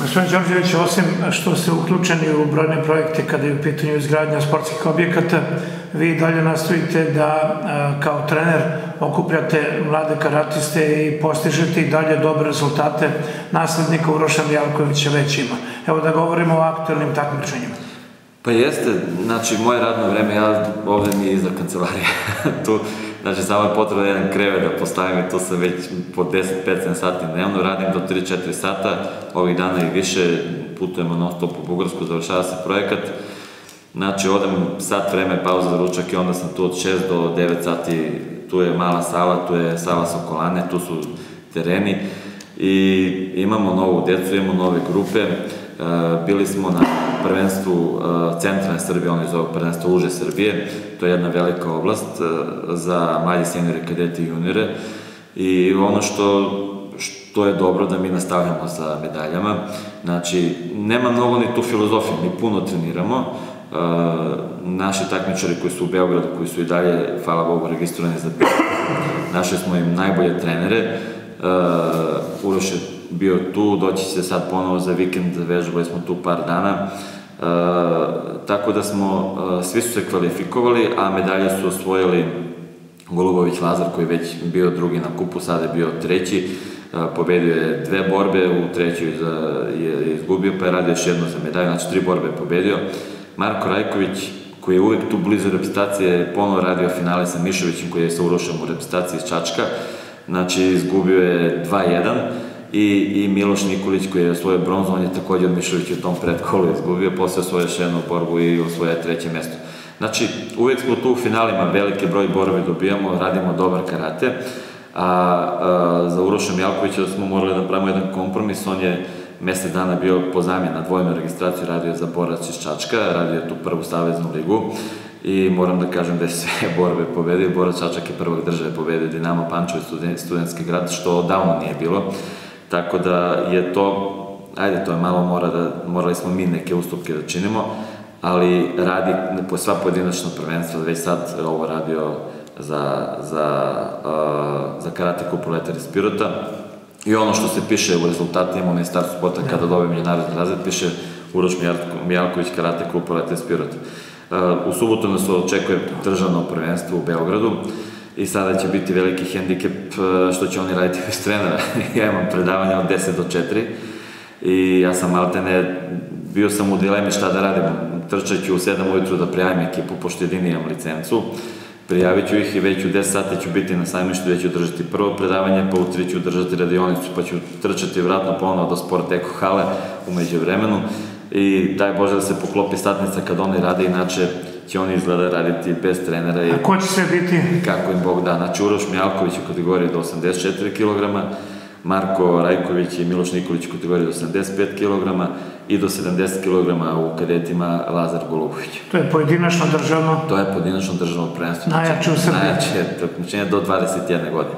Gospodin Đorđević, osim što ste uključeni u brojne projekte kada je u pitanju izgradnja sportskih objekata, vi dalje nastojite da kao trener okupljate mlade karatiste i postižete i dalje dobre rezultate naslednika Uroša Mijalkovića već ima. Evo da govorimo o aktualnim takmičenjima. Pa jeste, znači moje radno vreme, ja ovde mi je iza kancelarije, tu, znači samo je potrebno da jedan krevet da postavim i tu sam već po 10-15 sati dnevno, radim do 3-4 sata, ovih dana i više, putujemo non stop u Bugarsku, završava se projekat, znači odem sat vreme, pauza za ručak i onda sam tu od 6 do 9 sati, tu je mala sala, tu je sala Sokolane, tu su tereni i imamo novu decu, imamo nove grupe, bili smo na prvenstvu centralne Srbije, oni zove prvenstvo uže Srbije, to je jedna velika oblast za mlađe senjore, kadete i juniore i ono što što je dobro da mi nastavljamo sa medaljama. Znači, nema mnogo ni tu filozofije, mi puno treniramo. naši takmičari koji su u Beogradu, koji su i dalje, hvala Bogu, registrovani za našli smo im najbolje trenere. Uroš je bio tu, doći će sad ponovo za vikend, vežbali smo tu par dana. E, tako da smo, e, svi su se kvalifikovali, a medalje su osvojili Golubović Lazar koji je već bio drugi na kupu, sada je bio treći. E, pobedio je dve borbe, u trećoj je izgubio, pa je radio još jedno za medalju, znači tri borbe je pobedio. Marko Rajković, koji je uvek tu blizu reprezentacije, ponovo radio finale sa Mišovićem, koji je sa Urošom u reprezentaciji iz Čačka, znači izgubio je 2-1 i, i Miloš Nikolić koji je osvojio bronzu, on je takođe od Mišovića u tom predkolu izgubio, posle osvoje još jednu borbu i osvoje treće mesto. Znači, uvek smo tu u finalima, velike broj borbe dobijamo, radimo dobar karate, a, a za Uroša Mjalkovića smo morali da pravimo jedan kompromis, on je mesec dana bio pozamljen na dvojnu registraciju, radio za borac iz Čačka, radio tu prvu saveznu ligu i moram da kažem da je sve borbe pobedio, borac Čačak je prvog države pobedio Dinamo Pančevo studentski grad, što davno nije bilo. Tako da je to, ajde, to je malo mora da, morali smo mi neke ustupke da činimo, ali radi po sva pojedinačna prvenstva, već sad ovo radio za, za, uh, za karate kupu Letar iz Pirota. I ono što se piše u rezultatima u Ministarstvu sporta kada dobije međunarodni razred, piše Uroš Mijalković karate kupu Letar iz Pirota. Uh, u subotu nas očekuje državno prvenstvo u Beogradu i sada će biti veliki hendikep e, što će oni raditi bez trenera. ja imam predavanje od 10 do 4 i ja sam maltene, bio sam u dilemi šta da radim. Trčat ću u 7 ujutru da prijavim ekipu, pošto jedini imam licencu. Prijavit ću ih i već u 10 sati ću biti na sajmištu gde ću držati prvo predavanje, pa u 3 ću držati radionicu, pa ću trčati vratno ponovo do Sport Eko hale umeđu vremenu i daj Bože da se poklopi statnica kad oni rade, inače će oni izgleda raditi bez trenera. I, A ko će sve biti? Kako im Bog da. Znači Uroš Mjalković u kategoriji do 84 kg, Marko Rajković i Miloš Nikolić u kategoriji do 85 kg i do 70 kg u kadetima Lazar Golubović. To je pojedinačno državno? To je pojedinačno državno prvenstvo. Najjače u Srbiji? Najjače takmičenje do 21 godine.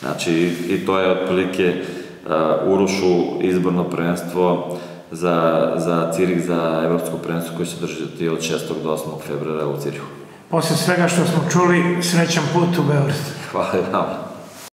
Znači, i to je otprilike uh, Urošu izborno prvenstvo za, za Cirih, za evropsko prvenstvo koje će držati od 6. do 8. februara u Cirihu. Posle svega što smo čuli, srećan put u Beograd. Hvala vam.